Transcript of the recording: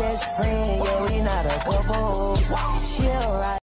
Best friend, yeah, we not a couple. She alright.